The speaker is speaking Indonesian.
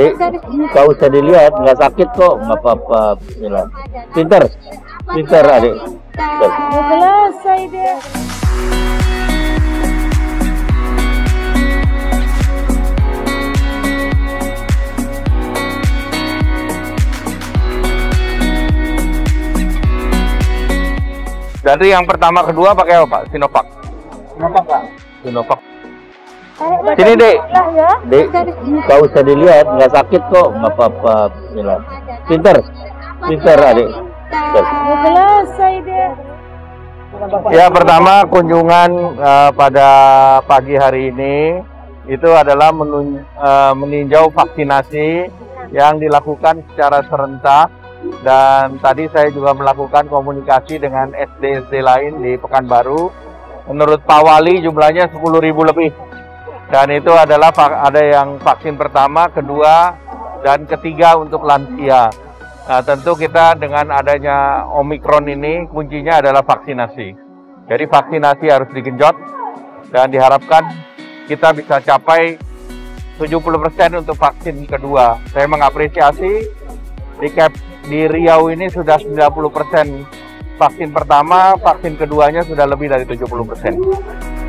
Dek, gak usah dilihat, nggak sakit kok, nggak apa-apa. Pinter, pinter adik. Selesai deh. Dari yang pertama kedua pakai apa Pak? Sinovac. Kenapa kak? Sinovac. Sini, Dek. Ya. Dek, gak usah dilihat, nggak sakit kok, nggak apa-apa. Bismillah. Pinter, pinter adik. Selesai deh. Ya pertama kunjungan eh, pada pagi hari ini itu adalah menun- eh, meninjau vaksinasi yang dilakukan secara serentak dan tadi saya juga melakukan komunikasi dengan SD-SD lain di Pekanbaru. Menurut Pak Wali jumlahnya 10.000 lebih dan itu adalah ada yang vaksin pertama, kedua dan ketiga untuk lansia. Nah, tentu kita dengan adanya Omikron ini kuncinya adalah vaksinasi. Jadi vaksinasi harus digenjot dan diharapkan kita bisa capai 70% untuk vaksin kedua. Saya mengapresiasi di Cap di Riau ini sudah 90% vaksin pertama, vaksin keduanya sudah lebih dari 70%.